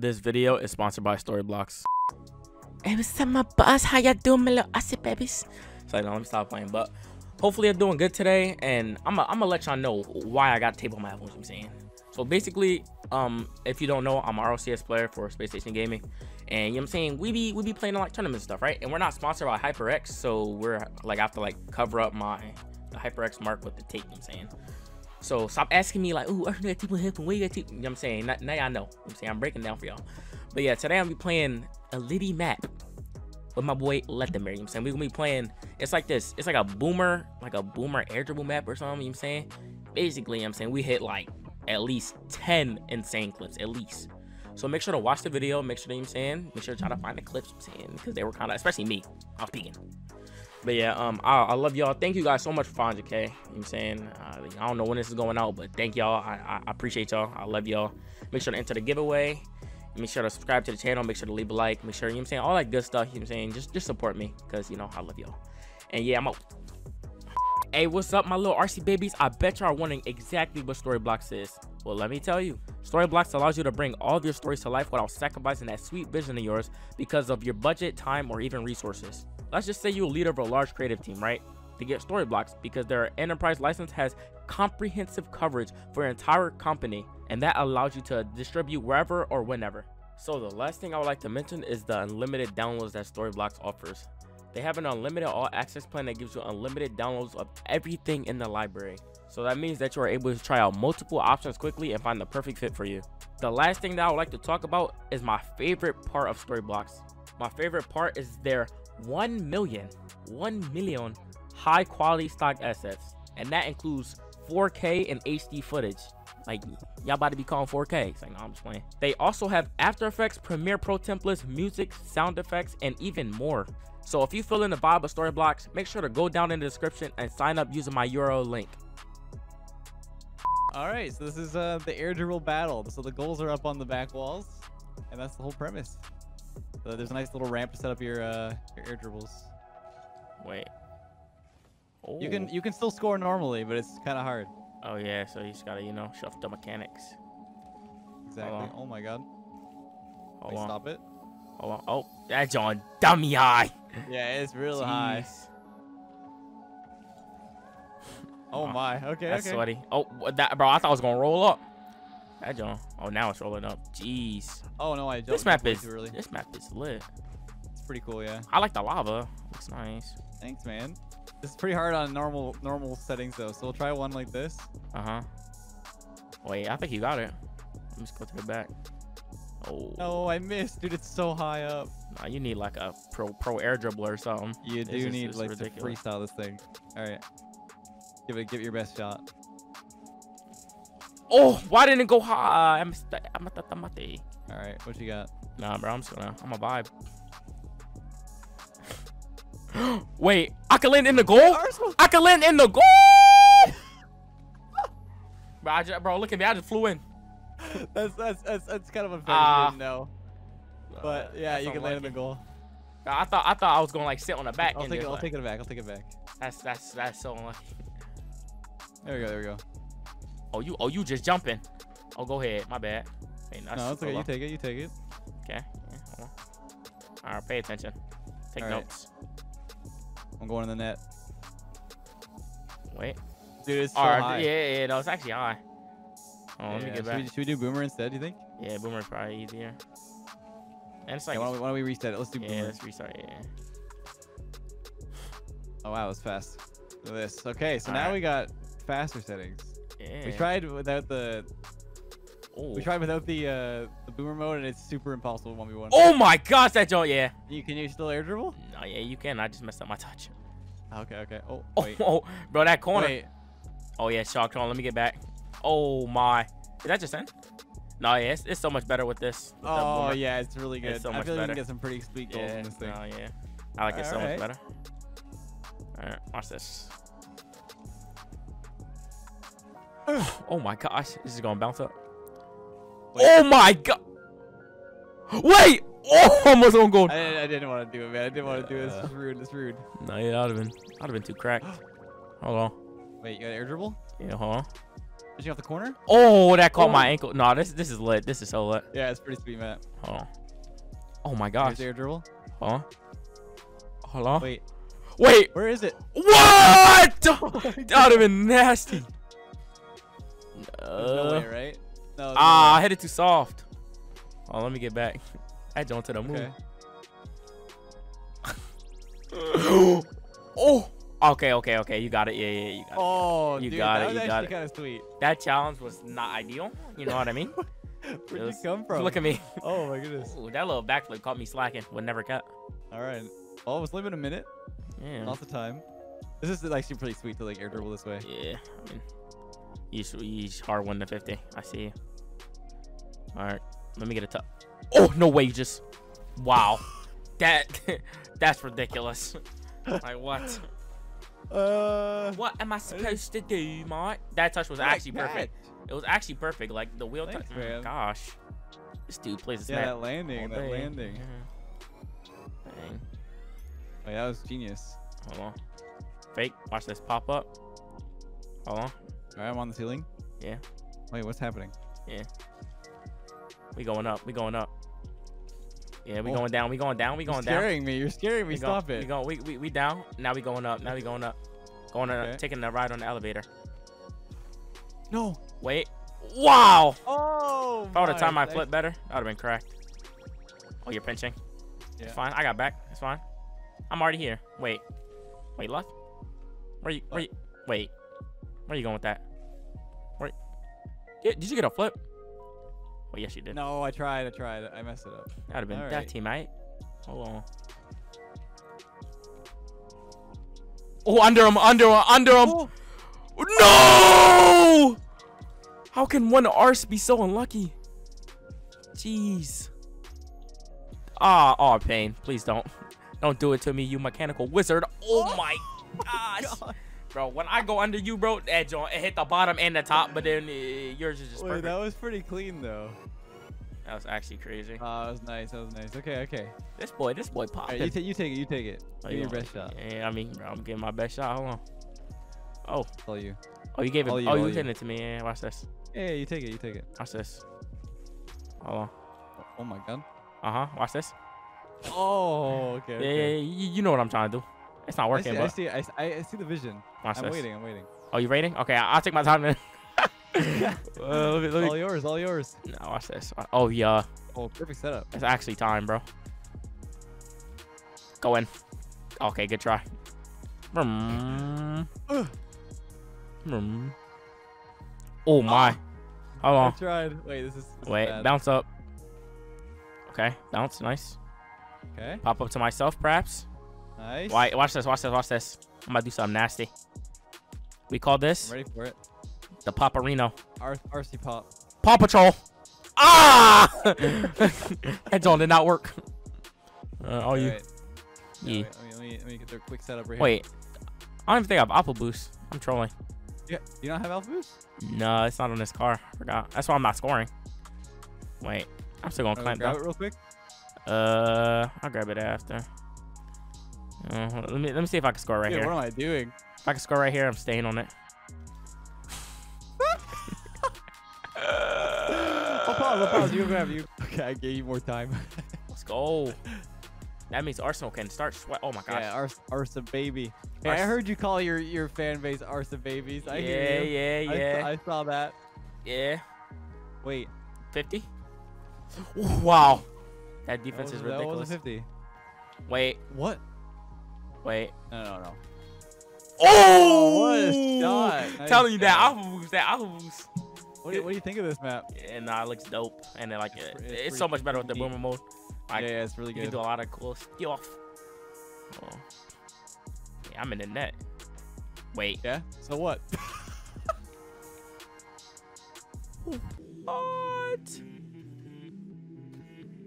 This video is sponsored by Storyblocks. Hey, what's up, my boss? How y'all doing, my little assy babies? So no, let me stop playing. But hopefully I'm doing good today, and I'm gonna let y'all know why I got table map. What I'm saying. So basically, um, if you don't know, I'm a RLCS player for Space Station Gaming, and you know what I'm saying we be we be playing like tournament stuff, right? And we're not sponsored by HyperX, so we're like I have to like cover up my the HyperX mark with the tape. You know I'm saying. So stop asking me like, "Ooh, I got people here from where you got You know what I'm saying? Now, now y'all know. I'm saying I'm breaking down for y'all. But yeah, today I'm gonna be playing a Liddy map with my boy Lethamyr You know what I'm saying? We're gonna be playing. It's like this. It's like a boomer, like a boomer air dribble map or something. You know what I'm saying? Basically, you know what I'm saying we hit like at least 10 insane clips, at least. So make sure to watch the video. Make sure, that you know I'm saying, make sure to try to find the clips, I'm saying, because they were kind of, especially me, I was peeking. But yeah, um, I, I love y'all. Thank you guys so much for 500k. You know what I'm saying? Uh, I don't know when this is going out, but thank y'all. I, I appreciate y'all. I love y'all. Make sure to enter the giveaway. Make sure to subscribe to the channel. Make sure to leave a like. Make sure, you know what I'm saying, all that good stuff. You know what I'm saying? Just, just support me because, you know, I love y'all. And yeah, I'm out. Hey, what's up, my little RC babies? I bet y'all are wondering exactly what Storyblocks is. Well, let me tell you. Storyblocks allows you to bring all of your stories to life without sacrificing that sweet vision of yours because of your budget, time, or even resources. Let's just say you're a leader of a large creative team, right? To get Storyblocks because their enterprise license has comprehensive coverage for your entire company, and that allows you to distribute wherever or whenever. So the last thing I would like to mention is the unlimited downloads that Storyblocks offers. They have an unlimited all access plan that gives you unlimited downloads of everything in the library. So that means that you are able to try out multiple options quickly and find the perfect fit for you. The last thing that I would like to talk about is my favorite part of Storyblocks. My favorite part is their 1 million, 1 million high quality stock assets. And that includes 4K and HD footage. Like, y'all about to be calling 4K. It's like, no, I'm just playing. They also have After Effects, Premiere Pro templates, music, sound effects, and even more. So if you fill in the vibe of Storyblocks, make sure to go down in the description and sign up using my URL link. All right, so this is uh, the air dribble battle. So the goals are up on the back walls, and that's the whole premise. So there's a nice little ramp to set up your uh, your air dribbles. Wait. Oh. You can you can still score normally, but it's kind of hard. Oh yeah, so you just gotta you know shuffle the mechanics. Exactly. Oh my god. Hold on. Stop it. Hold on. Oh, that's on dummy high. Yeah, it's real Jeez. high. Oh my. Okay. That's okay. sweaty. Oh, that bro. I thought I was gonna roll up. That John. Oh, now it's rolling up. Jeez. Oh no, I. don't. This map is. This map is lit. It's pretty cool, yeah. I like the lava. Looks nice. Thanks, man. This is pretty hard on normal normal settings though, so we'll try one like this. Uh huh. Wait, I think you got it. Let me just go to the back. Oh. No, I missed, dude. It's so high up. Nah, you need like a pro pro air dribbler or something. You do just, need like ridiculous. to freestyle this thing. All right. Give it, give it your best shot. Oh, why didn't it go high? I'm I'm a All right, what you got? Nah, bro, I'm just gonna, I'm a vibe. Wait, I can land in the goal? I can land in the goal! bro, I just, bro, look at me. I just flew in. that's, that's, that's, that's kind of unfair. Uh, know. But yeah, you can land in the goal. I thought I thought I was gonna like sit on the back. I'll take it. I'll take it back. I'll take it back. That's that's that's so unlucky. There we go. There we go. Oh, you oh you just jumping. Oh, go ahead. My bad. Hey, no, it's okay. You take it. You take it. Okay. Yeah, All right. Pay attention. Take All notes. Right. I'm going in the net. Wait. Dude, it's so right. high. Yeah, yeah, no, it's actually high. Oh, yeah. let me get back. Should we, should we, do boomer instead? Do you think? Yeah, boomer's probably easier. And it's like. Yeah, why, don't we, why, don't we, reset it? Let's do boomer. Yeah, let's restart. Yeah. Oh wow, it was fast. Look at this. Okay, so All now right. we got faster settings. Yeah. We tried without the. Ooh. We tried without the uh, the boomer mode, and it's super impossible one v one. Oh my gosh, that joint, yeah. You can you still air dribble? No, yeah, you can. I just messed up my touch. Okay, okay. Oh, wait. Oh, oh bro, that corner. Wait. Oh yeah, shock on. Let me get back. Oh my, is that just in? No, yeah, it's, it's so much better with this. With oh yeah, it's really good. It's so I much feel better. Like we can get some pretty sweet goals yeah, in this thing. Oh yeah, I like it so right. much better. All right, watch this. oh my gosh, this is gonna bounce up. Wait. Oh my god! Wait! Oh, almost on goal. I, I, didn't want to do it, man. I didn't want to do it. This is rude. It's rude. No, yeah, I'd have been. I'd have been too cracked. Hold on. Wait, you got air dribble? Yeah, hold on. Fishing off the corner? Oh, that caught Oh. my ankle. No, this this is lit. This is so lit. Yeah, it's pretty sweet, Matt. Hold on. Oh my Here's gosh. the air dribble. Hold on. Hold on. Wait, Wait. where is it? What? Oh that would have been nasty. There's no Uh, way, right? No. there's no ah, I hit it too soft. Oh, let me get back. I jumped to the moon. Okay. oh. Okay, okay, okay. You got it. Yeah, yeah, you got it. Oh, You dude, got that it, was you actually got it. kind of sweet. That challenge was not ideal. You know what I mean? Where'd you come from? Look at me. Oh my goodness. Ooh, that little backflip caught me slacking. Would never cut. All right. Oh, it was living a minute. Yeah. Lots of time. This is actually pretty sweet to like air dribble this way. Yeah. I mean, you you hard one to fifty. I see you. All right. Let me get a top. Oh no way! You just. Wow. That that's ridiculous. like what? Uh. What am I supposed to do, Mike? That touch was actually perfect. It was actually perfect. Like the wheel touch. Oh gosh. This dude plays a Yeah, that landing. That day. landing. Mhm. Dang. Oh, yeah, that was genius. Hold on. Fake. Watch this pop up. Hold on. All right, I'm on the ceiling. Yeah. Wait, what's happening? Yeah. We going up. We going up. Yeah, we Oh. going down. We going down. We going You're down. scaring me. You're scaring me. We go- Stop We it. going. We, we we down. Now we going up. Now we going up. Going uh, Okay. taking a ride on the elevator. No. Wait. Wow. Oh. If I would have timed my flip better, that would have been correct. Oh, you're pinching. It's fine. I got back. It's fine. I'm already here. Wait. Wait, left. Where you? Where you? Wait. Where are you going with that? Where? Yeah, did you get a flip? Oh yes, you did. No, I tried. I tried. I messed it up. That'd have been that Alright. teammate. Hold on. Oh, under him, under him, under him. Oh. No! How can one arse be so unlucky? Jeez. Ah, oh, pain. Please don't. Don't do it to me, you mechanical wizard. Oh, my gosh. God. Bro, when I go under you, bro, that joint, it hit the bottom and the top, but then uh, yours is just Wait, perfect. that was pretty clean though. That was actually crazy. Oh, that was nice. That was nice. Okay, okay. This boy, this boy popping. right, you, you take it. You take it. Oh, Give you your best shot. Yeah, I mean, bro, I'm getting my best shot. Hold on. Oh, All you. oh, you gave it. All you, oh, you hitting it to me. Yeah, watch this. Yeah, you take it. You take it. Watch this. Hold on. Oh, my god. Uh huh. Watch this. Oh, okay. Yeah, okay. yeah, you, you know what I'm trying to do. It's not working, see, I see, I, s- I- I see the vision. Watch I'm this. waiting. I'm waiting. Oh, you waiting? Okay, I- I'll take my time then. uh, let me, let All yours. All yours. No, watch this. Oh yeah, Oh, perfect setup. it's actually time, bro. Go in. Okay, good try. Vroom. Ugh. Vroom. Oh my. Hold I tried. Wait, this is. This Wait, bad. bounce up. Okay, bounce, nice. Okay. Pop up to myself, perhaps. Nice. Why? Watch this, watch this, watch this. I'm about to do something nasty. We call this I'm ready for it. the Paparino. R- RC pop. Paw Patrol. Ah! that zone did not work. Uh, oh, you. Alright. Yeah, let, me, let, me, let me get their quick setup right here. Wait. I don't even think I have alpha boost. I'm trolling. here. Yeah. You don't have alpha boost? No, it's not on this car. Forgot. That's why I'm not scoring. Wait. I'm still gonna climb grab down. it real quick. Uh, I'll grab it after. Uh, let me let me see if I can score right Dude, here. what am I doing? If I can score right here, I'm staying on it. I'll pause. I'll pause. You grab. You. Okay, I gave you more time. Let's go. That means Arsenal can start sweat. Oh my gosh. yeah, Ars- Arsa baby. Hey, I heard you call your your fan base Arsa babies. I yeah, hear you. yeah, I saw- yeah, I, saw that. yeah. Wait. 50. Wow. That defense that is was, that ridiculous. wasn't 50. Wait, What? Wait. No, no, no. Oh, what a shot. Nice Telling you that shot. alpha boost, that alpha boost. What do, you, what do you think of this map? And nah, it looks dope. And then like It's it- it's, it's so much better with the pretty boomer mode. Like yeah, yeah, it's really good. you can do a lot of cool stuff. Oh. Yeah, I'm in the net. Wait. Yeah. So what? What?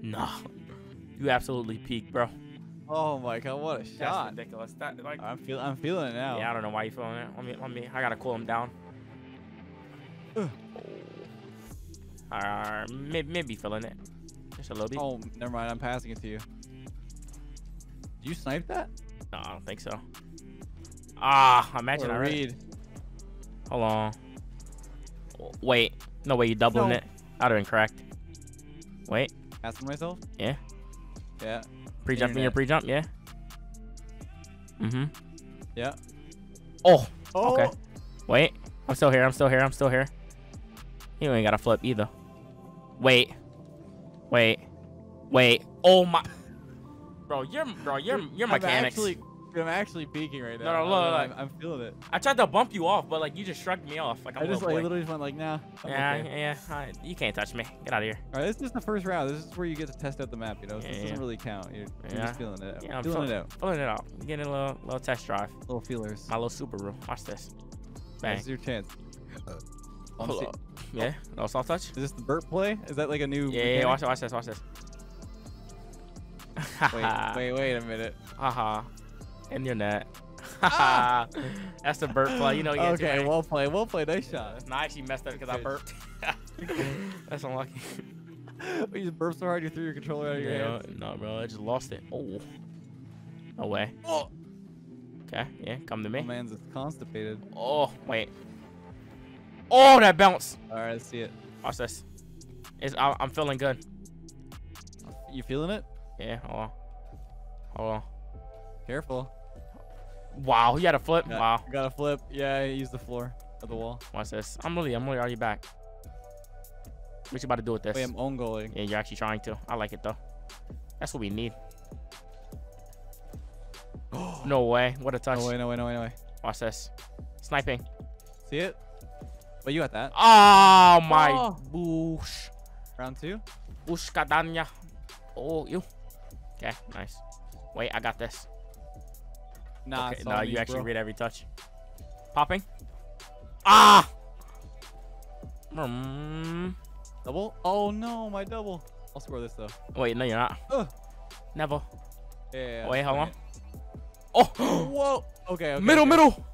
No. You absolutely peaked, bro. Oh my god, what a That's shot! ridiculous. That like I'm feel I'm feeling it now. Yeah, I don't know why you're feeling it. Let me, let me. I gotta cool him down. Ugh. Uh, maybe, maybe feeling it. Just a little bit. Oh, never mind. I'm passing it to you. Did you snipe that? No, I don't think so. Ah, imagine I read. read. Hold on. Wait. No way you doubling No. it. I'd have been correct. Wait. Asking myself. Yeah. Yeah. Pre-jump in your pre-jump. Yeah. Mm-hmm. Yeah. Oh. Oh. Okay. Wait. I'm still here. I'm still here. I'm still here. You ain't got to flip either. Wait. Wait. Wait. Oh my. Bro, you're bro, you're you're I'm mechanics. actually, dude, I'm actually peeking right No, now. no, I'm- look, I'm. I'm feeling it. I tried to bump you off, but like you just shrugged me off like I'm I just like literally just went like, nah. I'm Yeah, okay. yeah. I, you can't touch me. Get out of here. All right, this is the first round. This is where you get to test out the map. You know, so Yeah, this doesn't really count. You're, you're Yeah. just feeling it. out. Yeah, I'm feeling feel- it out. Filling it out. Getting a little little test drive. Little feelers. My little Subaru. Watch this. Bang. This is your chance. Um, Hold up. Yeah. No soft touch. Is this the burp play? Is that like a new? Yeah, yeah. Watch. Watch this. Watch this. Wait, wait, wait a minute. Haha. In your net. Haha. That's the burp play. You know you Okay, well played. Well played. Nice shot. No, I actually messed up because I burped. That's unlucky. you just burped so hard you threw your controller out of your hands. no, bro, I just lost it. Oh, no way. Oh, Okay, yeah, come to me. man's constipated. Oh, wait. Oh, that bounce. All right, let's see it. Watch this. It's, I, I'm feeling good. You feeling it? Yeah, hold on. Hold on. Careful. Wow, you had a flip. Got, Wow. Got to flip. Yeah, use the floor of the wall. Watch this. I'm really, I'm really already back. What you about to do with this? Wait, I'm own goaling. Yeah, you're actually trying to. I like it though. That's what we need. No way. What a touch. No way, no way, no way, no way. Watch this. Sniping. See it? Wait, you got that. Oh my Oh. boosh. Round two? Oh, you. Okay, nice. Wait, I got this. Nah, okay, it's no, you actually bro. read every touch. Popping. Ah! Mm. Double? Oh no, my double. I'll score this though. Wait, no, you're not. Ugh. Never. Yeah, yeah, yeah, Wait, hold swing on. it. Oh! Whoa. Okay, okay. middle, okay. middle!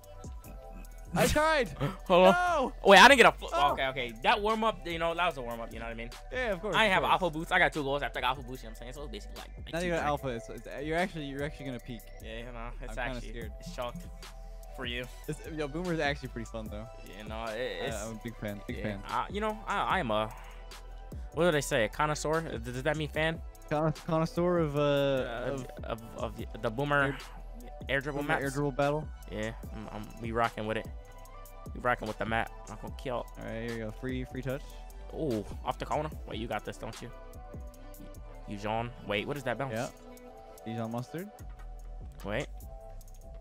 I tried. Hold on. no. Wait, I didn't get a. Fl- Oh. Okay, okay. That warm up, you know, that was a warm up. You know what I mean? Yeah, of course. I ain't of have course. alpha boost. I got two goals after I got alpha boost. You know what I'm saying? So it's basically like. Now two, you got three. alpha. It's, it's, you're actually you're actually gonna peak. Yeah, you know, it's I'm kinda actually scared. it's chalked for you. This, yo, Boomer is actually pretty fun though. You know, it, it's. I, I'm a big fan. Big yeah, fan. I, you know, I, I am a. What do they say? A connoisseur? Does, does that mean fan? Connoisseur of uh, Uh, of of, of, the- the boomer air dribble map. air dribble battle. Yeah, I'm, I'm, we rocking with it. We rocking with the map. I'm gonna kill. All right, here you go. Free free touch. Oh, off the corner. Wait, you got this, don't you? You Jean. Wait, what is that bounce? Yeah. Dijon mustard. Wait.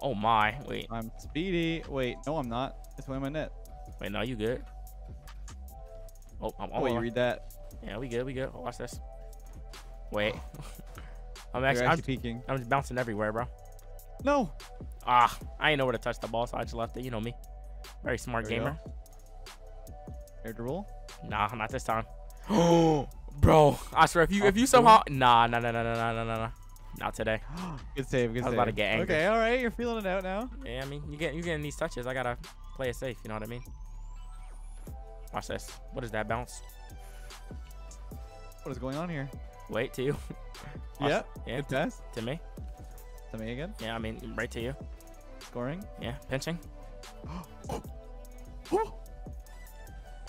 Oh my. Wait. I'm speedy. Wait, no, I'm not. It's way in my net. Wait, no, you good. Oh, I'm, Oh, wait, you read that? Yeah, we good. We good. Oh, watch this. Wait. I'm actually, actually I'm, peeking. I'm just bouncing everywhere, bro. No. Ah, I ain't know where to touch the ball, so I just left it. You know me. Very smart There gamer. Air dribble. Nah, not this time. Oh, bro. I swear, if you if you somehow nah nah nah nah nah nah nah nah, nah. not today. Good save. Good I was save. about to get angry. Okay, all right. You're feeling it out now. Yeah, I mean, you get you getting these touches. I gotta play it safe. You know what I mean? Watch this. What is that bounce? What is going on here? Wait to you. Watch- Yeah. Yeah. Good pass. To me. To me again. Yeah, I mean, right to you. Scoring. Yeah, pinching.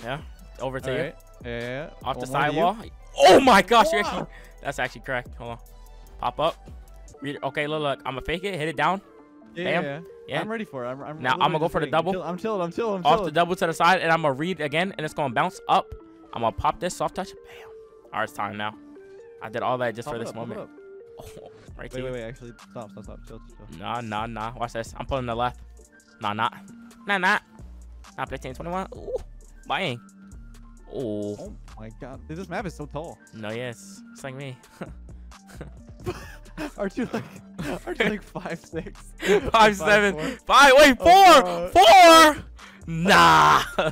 Yeah, over to All you. right. Yeah, yeah, yeah. Off the One to you. sidewall. Oh my gosh, actually, that's actually correct. Hold on. Pop up. Okay, look, look. I'm gonna fake it, hit it down. Yeah, Bam. yeah, yeah. Yeah. I'm ready for it. I'm, I'm Now, I'ma go just for the double. I'm chilling. I'm chilling. I'm Off the double to the side, and I'm gonna read again, and it's gonna bounce up. I'm gonna pop this soft touch. Bam. All right, it's time now. I did all that just Pop for this up, moment. Oh, right Wait, wait, wait. Actually, stop, stop, stop. Chill, chill. Nah, nah, nah. Watch this. I'm pulling the left. Nah, nah. Nah, nah. Nah, 15, 21. Ooh. Bang. Oh. Oh my god. Dude, this map is so tall. No, yes. It's like me. Aren't you like, aren't you like five six? Five, seven, four? five. Wait, Oh, four. Four. Nah.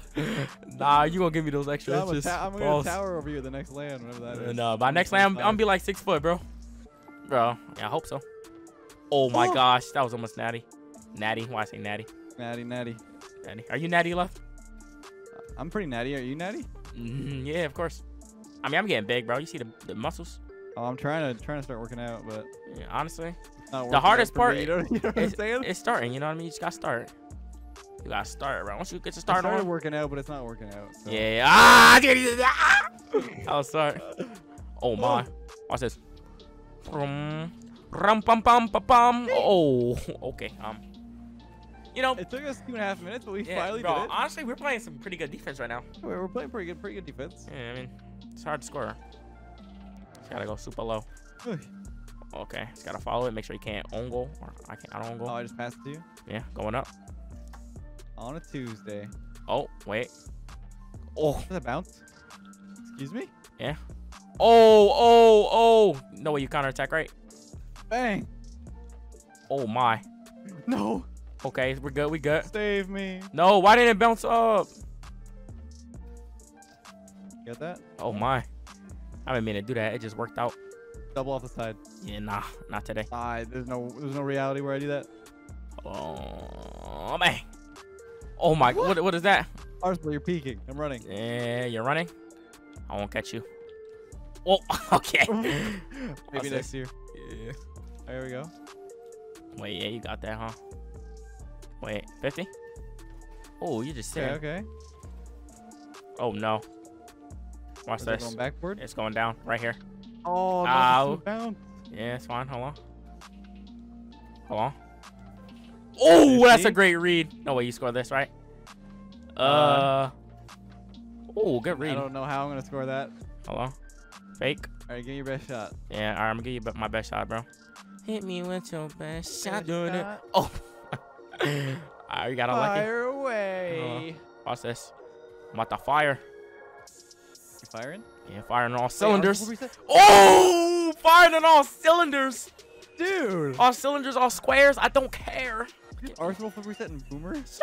nah, you gonna give me those extra Yeah, I'm, inches. I'm gonna tower over you the next land, whatever that Uh. No, by next land, I'm, I'm gonna be like six foot, bro. Bro, yeah, I hope so. Oh my Oh. gosh, that was almost natty. Natty, why I say natty? Natty, natty. Natty. Are you natty left? I'm pretty natty. Are you natty? Mhm, yeah, of course. I mean, I'm getting big, bro. You see the, the muscles? Oh, I'm trying to trying to start working out, but Yeah, honestly, The hardest part You know, you know I'm it's, it's starting. You know what I mean? You just gotta start. You You gotta start, bro. Once you get to I start started on. working out, but it's not working out. so- Yeah. Ah! I'll start. Oh my. Watch this. Rum, rum, pum, pum, pum, pum. Oh, okay. Um, you know, It took us two and a half minutes, but we yeah, finally bro. did it. Honestly, we're playing some pretty good defense right now. We're playing pretty good, pretty good defense. Yeah, I mean, it's hard to score. Just gotta go super low. Okay, just gotta follow it. Make sure you can't own goal. Or I can't. I don't own Oh, goal. I just passed it to you Yeah, going up. on a Tuesday. Oh, wait. Oh, that bounce? Excuse me? Oh, oh, oh. No way you counter attack, right? Bang! Oh my. No! Okay, we're good. We good. Save me! No, why didn't it bounce up? Get that? Oh my. I didn't mean to do that. It just worked out. Double off the side. Yeah, nah, not today. Ah, there's no there's no reality where I do that. Oh man. Oh my. What? What is that? Arsenal, you're peeking. I'm running. Yeah, you're running. I won't catch you. Oh, okay. Maybe next year. Yeah. There we go. Wait, yeah, you got that, huh? Wait, 50? Oh, you just sitting. Okay, okay. Oh no. Watch Is it this. going backward? It's going down right here. Oh, no, it's bounce. Yeah, it's fine. Hold on. Hold on. Oh, that's a great read. No way, you scored this, right? Uh. Uh, oh, good read. I don't know how I'm gonna score that. Hold on. Fake. All right, give me your best shot. Yeah, all right, I'm gonna give you my best shot, bro. Hit me with your best shot. Best Doing it. shot. Oh. Alright, you got unlucky. Fire away. Watch this. I'm about to fire. You firing? Yeah, firing on all cylinders. Arsenal reset? Oh, firing on all cylinders. Dude! All cylinders, all squares. I don't care. Arsenal flip reset and boomer? Sheesh.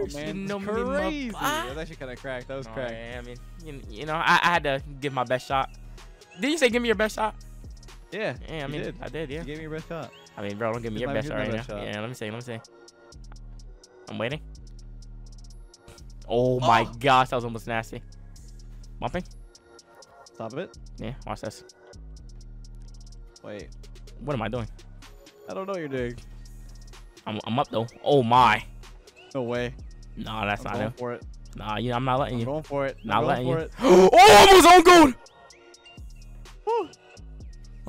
Oh, man, know that's me, my crazy. Ah! boy. That was actually kind of cracked. That was Oh, cracked. yeah, I mean, you, you know, I, I, had to give my best shot. Did you say give me your best shot? Yeah. Yeah, I mean, did. I did. Yeah. You gave me your best shot. I mean, bro, don't give me your best shot right best now. Shot. Yeah, let me see. Let me see. I'm waiting. Oh, oh my Oh. gosh, that was almost nasty. Bumping? Stop it. Yeah, watch this. Wait. What am I doing? I don't know what you're doing. I'm, I'm up though. Oh my. No way. Nah, that's I'm not going it. for it. Nah, you, I'm not letting I'm you. going for it. I'm Not letting you. it. oh, almost on goal.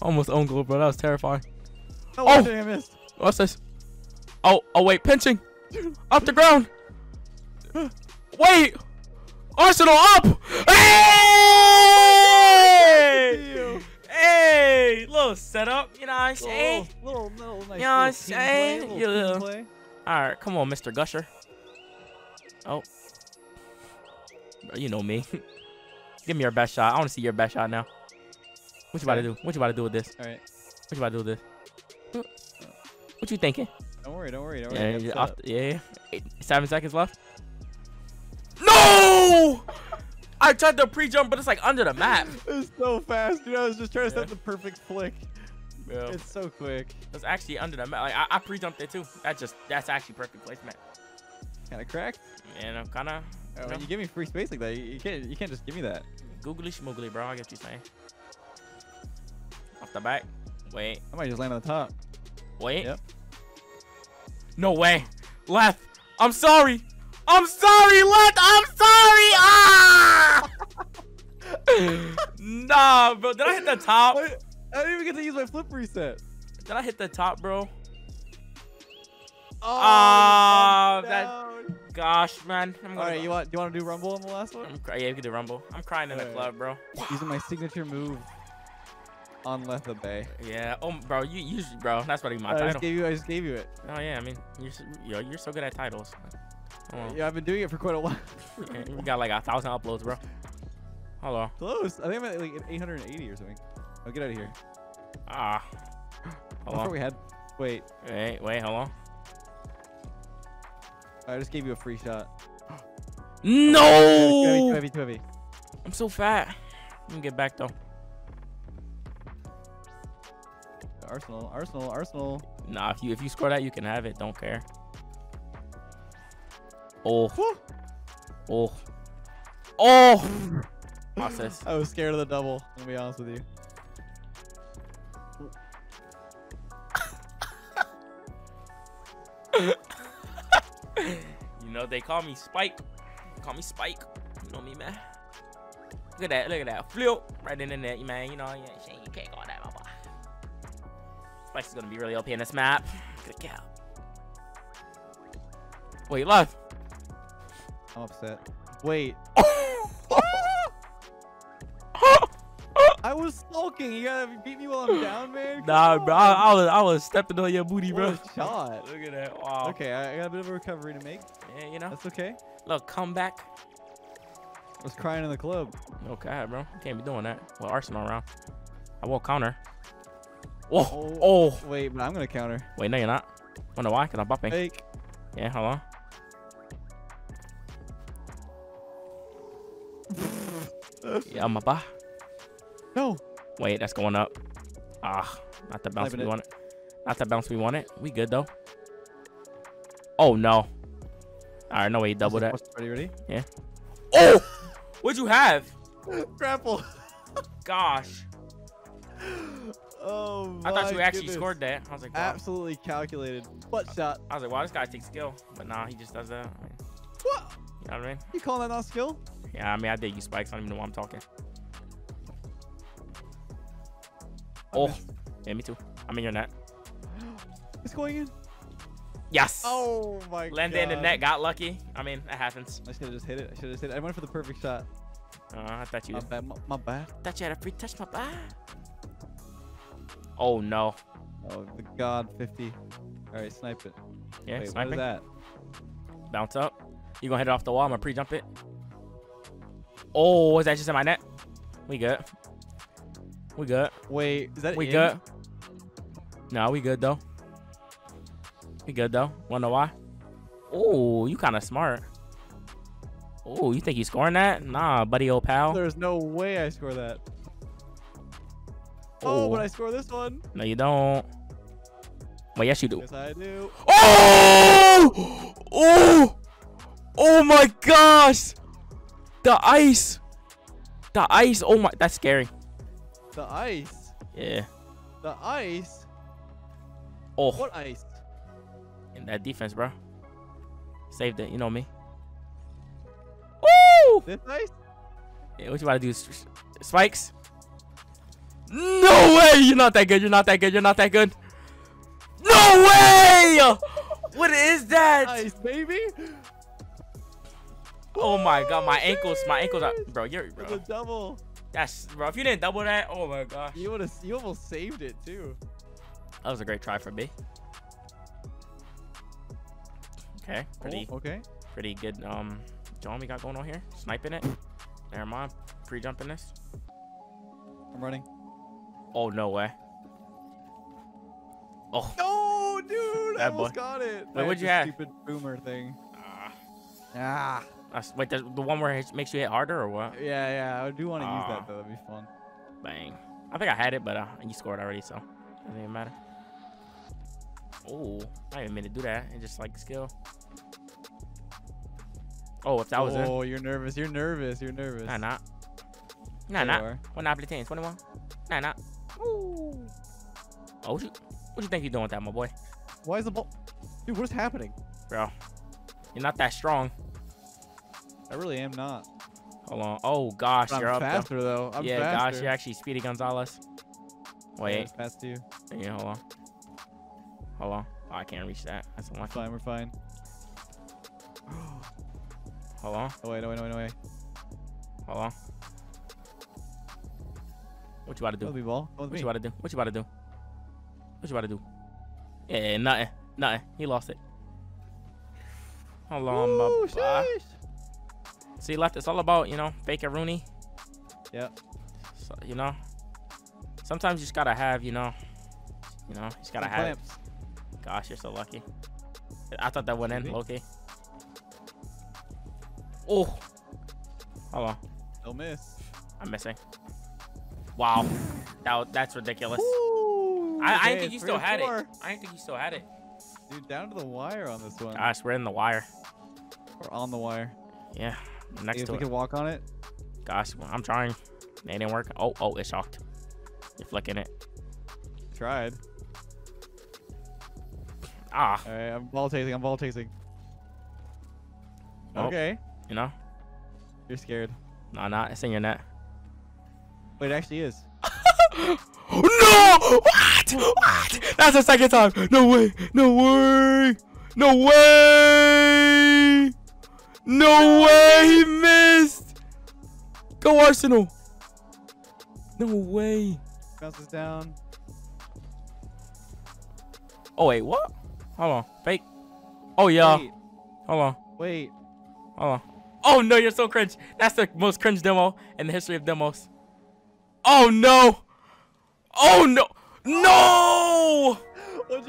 Almost on goal, bro. That was terrifying. No, Oh. oh. I missed. What's this? Oh, oh wait, pinching. Up the ground. Wait. Arsenal up. Hey! Hey, little setup. You know what I'm saying? little, little, nice You know what I'm little play, saying? little little- All right, come on, Mr. Gusher. Oh. You know me. Give me your best shot. I want to see your best shot now. What you about to do? What you about to do with this? All right. What you about to do with this? What you thinking? Don't worry. Don't worry. Don't worry. Yeah, yeah. Eight, seven seconds left. No! I tried to pre-jump, but it's like under the map. It's so fast, dude. I was just trying to Yeah. set the perfect flick. It's so quick. it's actually under the map. Like I, I pre-jumped it too. That's just that's actually perfect placement. Kind of cracked. And I'm kind of Uh, No. When you give me free space like that, you, you can't. You can't just give me that. googly schmoogly, bro. I get you're saying. Off the back. Wait, I might just land on the top. wait. Yep. No way. Left. I'm sorry. I'm sorry, left. I'm sorry. Ah! nah, bro. Did I hit the top? I, didn't even get to use my flip reset. Did I hit the top, bro? Oh, no. that- Gosh, man. I'm All gonna go- you want? Do you want to do rumble on the last one? I'm yeah, you can do rumble. I'm crying in the club, bro. Using my signature move on left of bay. Yeah. Oh, bro. You usually, bro. That's about to be my I just gave you. I just gave you it. Oh yeah. I mean, you're so, yo, you're so good at titles. On. Yeah, I've been doing it for quite a while. Yeah, we got like a thousand uploads, bro. Hold on. Close. I think I'm at like 880 or something. Oh, get out of here. Ah. Hold Before we had. Wait, Wait, wait, hold on. I just gave you a free shot. Too heavy, too No! heavy, too heavy. I'm so fat. Let me get back though. Arsenal, Arsenal, Arsenal. Nah, if you if you score that, you can have it. Don't care. Oh. Oh. Oh. Process. I was scared of the double. I'm gonna be honest with you. You know, they call me Spike. Call me Spike. You know me, man. Look at that. Look at that. Flip. Right in the net, you man. You know, yeah, you can't go that, my boy. Spike's going to be really OP in this map. Good cow. Wait, left. I'm upset. Wait. I was sulking. You gotta beat me while I'm down, man. Come Nah, bro. I. I was I was stepping on your booty, bro. What a shot. Look at that. Wow. Okay, I I got a bit of a recovery to make. Yeah, you know. That's okay. Look, comeback. I was crying in the club. Okay, bro. You can't be doing that. Well, Arsenal around. I will counter. Oh, Oh. oh. Wait, but I'm gonna counter. Wait, no, you're not. Wonder why? Cause I'm bopping. Fake. Yeah, hold on. Yeah, I'm a ba. No. Wait, that's going up. Ah, not the bounce Sniping we it. wanted. Not the bounce we wanted. We good though. Oh no. All right, no way, he doubled that. Ready, ready? Yeah. Oh, what'd you have? Grapple. Gosh, Oh I thought you actually goodness. scored that. I was like, wow. Absolutely calculated. Butt shot. I was like, wow, this guy takes skill, but nah, he just does that. I mean, What? you know what I mean? You call that not skill? Yeah, I mean, I did use spikes. I don't even know why I'm talking. Oh, missed. yeah, me too. I'm in your net. It's going in. Yes. Oh my god. Landed in the net, got lucky. I mean, that happens. I should have just hit it. I should have just hit it. I went for the perfect shot. Uh, I thought you. My bad. My, my bad. Thought you had a free touch, my boy. Oh no. Oh, the god 50. All right, snipe it. Yeah, Wait, what is that? Bounce up. You gonna hit it off the wall? I'm gonna pre-jump it. Oh, was that just in my net? We good. We good. Wait, is that We in? good. No, we good though. We good though. Wanna know why? Oh, you kind of smart. Oh, you think you scoring that? Nah, buddy, old pal. There's no way I score that. Oh, but I score this one. No, you don't. Well, yes, you do. Yes, I do. Oh! Oh! Oh my gosh! The ice! The ice! Oh my, that's scary. The ice. Yeah. The ice. Oh, What ice? and that defense, bro. Saved it. You know me. Woo! This ice? Yeah, what you about to do? Spikes? No way! You're not that good. You're not that good. You're not that good. No way! What is that? Ice, baby. Oh my god, my Oh, ankles, my ankles are, bro. You're, bro. double. That's, bro. If you didn't double that, oh my gosh. You would have. You almost saved it too. That was a great try for me. Okay, pretty, Oh, okay. pretty good. Um, John, we got going on here. Sniping it. Never mind. Pre-jumping this. I'm running. Oh no way. Oh, No, dude. I almost boy. got it. Wait, what'd you have? Stupid boomer thing. ah. Ah. Wait, the, the one where it makes you hit harder or what? Yeah, yeah. I do want to use Ah. that though. That'd be fun. Bang. I think I had it, but uh, you scored already, so doesn't even matter. Oh, I didn't mean to do that. It just like skill. Oh, if that was it. oh, you're nervous. You're nervous. You're nervous. Nah, not. Nah, not. not 10, 21? Nah, not. Ooh. Oh, what you, what you think you're doing with that, my boy? Why is the ball? Dude, what is happening? Bro, you're not that strong. I really am not. Hold on. Oh, gosh, But you're I'm up. though. faster though. I'm yeah, faster. gosh, you're actually Speedy Gonzalez. Yeah, Wait, it's past you. yeah, hold on. Hold on. Oh, I can't reach that. That's We're unlucky. fine. We're fine. Hold on. Oh wait, no, wait, no, wait, no, wait. Hold on. What you about to do? Be ball. What me. you about to do? What you about to do? What you about to do? Yeah, nothing. Nothing. He lost it. Hold on, Woo, my boy. See, left. It's all about you know fake a Rooney. Yep. So, you know, sometimes you just gotta have you know, you know, you just gotta have. clamps. Gosh, you're so lucky. I thought that went in, Loki. Oh, hold on, Don't miss. I'm missing. Wow, that that's ridiculous. Woo, I, I didn't think you still had it. I didn't think you still had it. Dude, down to the wire on this one. Gosh, we're in the wire. We're on the wire. Yeah, next if to we it. could walk on it. Gosh, I'm trying. It didn't work. Oh, oh, it's shocked. You're flicking it. Tried. Ah, All right, I'm ball chasing. I'm ball chasing. Oh. Okay. You know? You're scared. No, not. It's in your net. Wait, it actually is. no! What? What? That's the second time. No way. No way. No way. No way. He missed. Go Arsenal. No way. Bounces down. Oh wait, what? Hold on. Fake. Oh yeah. Wait. Hold on. Wait. Hold on. Oh no, you're so cringe. That's the most cringe demo in the history of demos. Oh no. Oh no. No.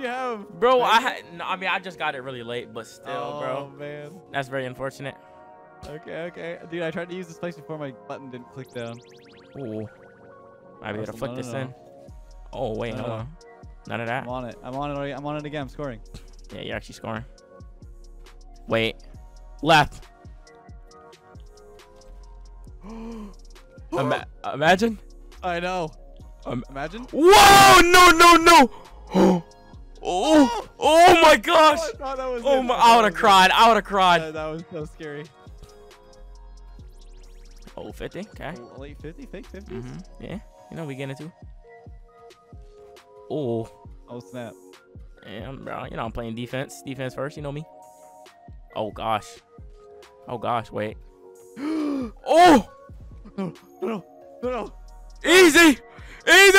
You have? Bro, I had no, I mean I just got it really late, but still, bro. oh, bro. man. That's very unfortunate. Okay, okay. Dude, I tried to use this place before my button didn't click down. Ooh. Might be able to flick this in. Oh wait, No, hold on. None of that. I'm on it. I'm on it already. I'm on it again. I'm scoring. Yeah, you're actually scoring. Wait. Left. Ima- imagine. I know. Um, Imagine. Whoa! No, no, no! Oh, oh my gosh! That was Oh my! I would have cried. I would have cried. That, that was so scary. Oh, 50. Okay. Oh, Late 50, fake 50. Mm-hmm. Yeah. You know we getting into. Oh, Oh snap. yeah, bro. You know I'm playing defense. Defense first. You know me. Oh gosh. Oh gosh. Wait. oh, No, no, no, no. easy, easy.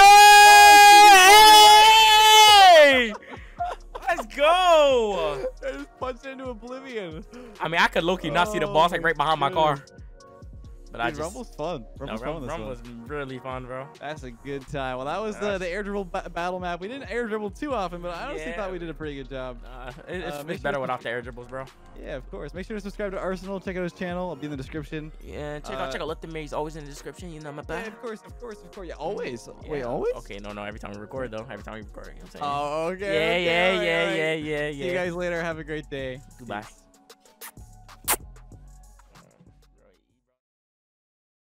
Go. I just punched into oblivion. I mean, I could low key not see the boss like right behind my car. But I Dude, just. Rumble's fun. No, fun Rum, on this Rum one. was really fun, bro. That's a good time. Well, that was the, the air dribble ba- battle map. We didn't air dribble too often, but I honestly Yeah. thought we did a pretty good job. Uh, it- it's, Uh, it's sure better to- without the air dribbles, bro. Yeah, of course. Make sure to subscribe to Arsenal. Check out his channel. I'll be in the description. Yeah, check Uh, out check out Lethamyr's always in the description. You know my Yeah, bad. of course, of course, of course. Yeah, always. Wait, always? Okay, no, no. Every time we record though, every time we record, you know what I'm saying? Oh, okay. yeah, okay, yeah, alright, yeah, alright. yeah, yeah, yeah. See you guys later. Have a great day. Goodbye. Peace.